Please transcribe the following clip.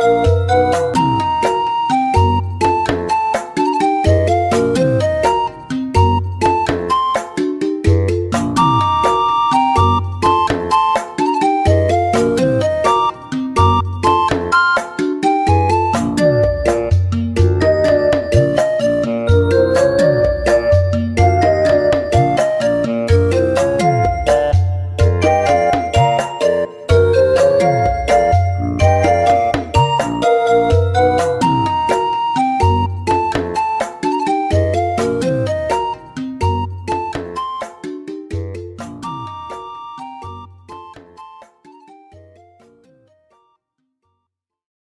Bye.